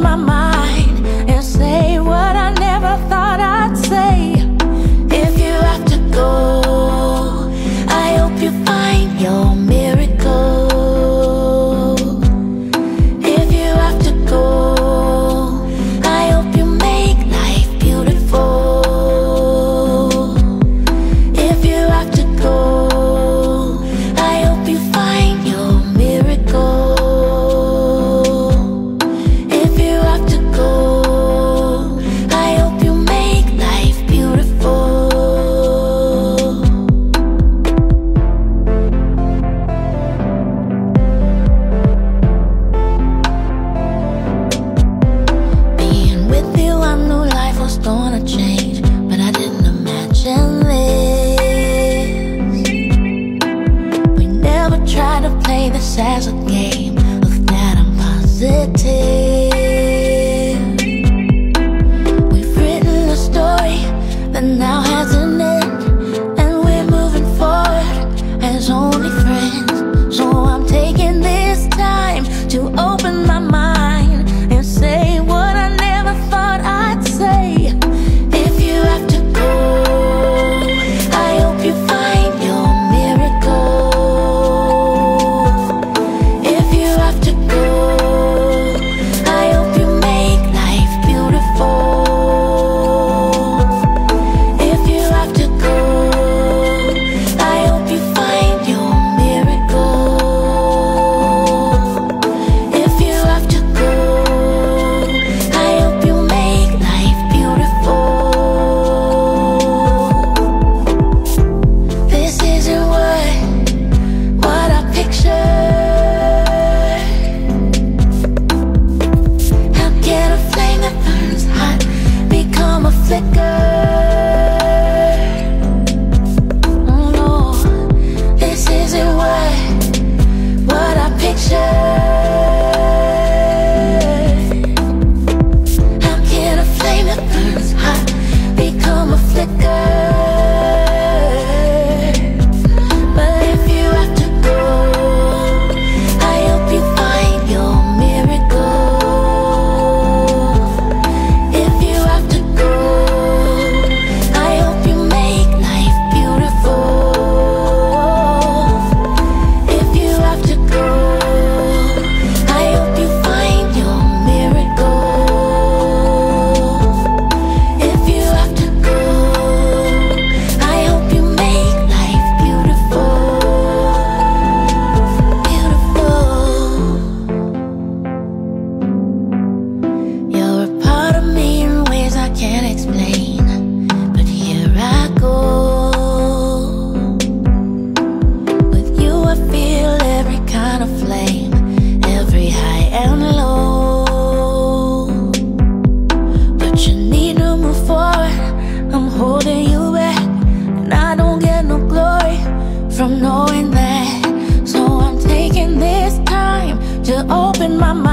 my mind my mind.